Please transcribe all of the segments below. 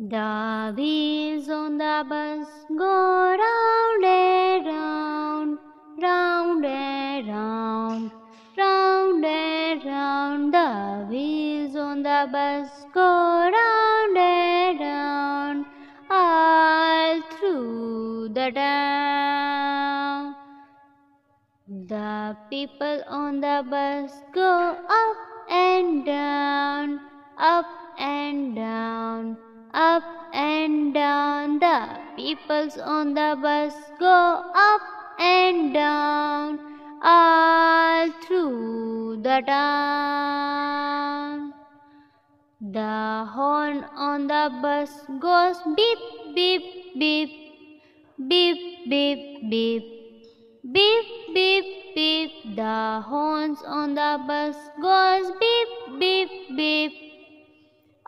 The wheels on the bus go round and round, round and round, round and round. The wheels on the bus go round and round, all through the town. The people on the bus go up and down, up and down up and down. The peoples on the bus go up and down all through the town. The horn on the bus goes beep, beep, beep, beep, beep, beep, beep, beep, beep. The horns on the bus goes beep, beep, beep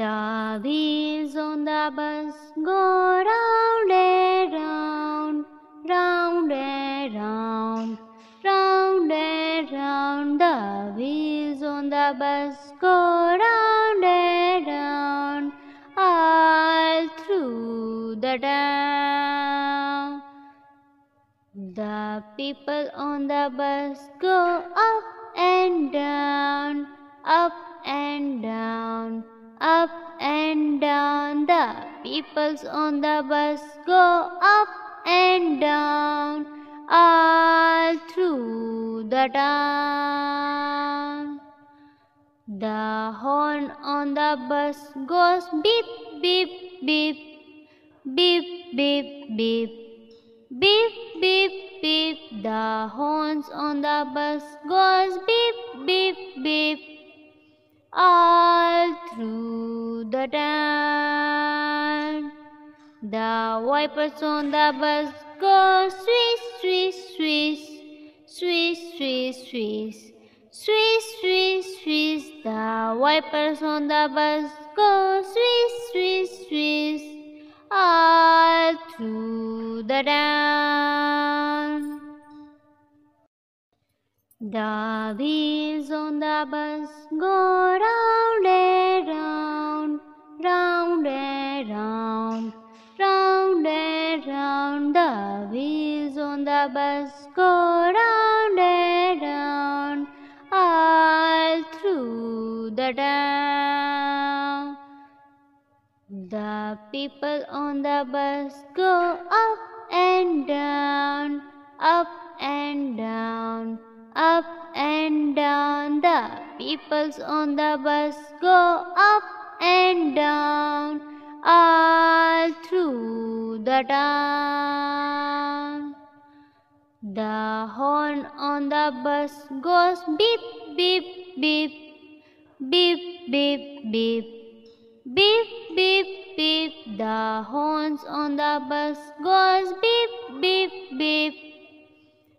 The wheels on the bus go round and round, round and round, round and round. The wheels on the bus go round and round, all through the town. The people on the bus go up peoples on the bus go up and down all through the town. The horn on the bus goes beep, beep, beep, beep, beep, beep, beep, beep, beep. The horns on the bus goes beep, beep, beep all through the town. The wipers on the bus go swish, swish, swish, swish, swish, swish, swish, swish, swish. The wipers on the bus go swish, swish, swish, all through the town. The wheels on the bus go round bus go round and round, all through the town. The people on the bus go up and down, up and down up and down. The peoples on the bus go up and down all through the town. The horn on the bus goes beep, beep, beep, beep, beep, beep, beep, beep, beep. The horns on the bus goes beep, beep, beep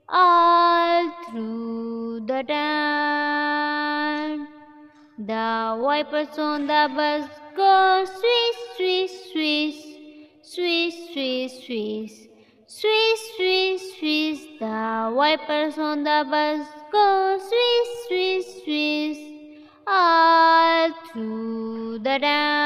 all through the town. The wipers on the bus go swish, swish, swish, swish, swish, swish, swish, swish. The wipers on the bus go swish, swish, swish, all through the town.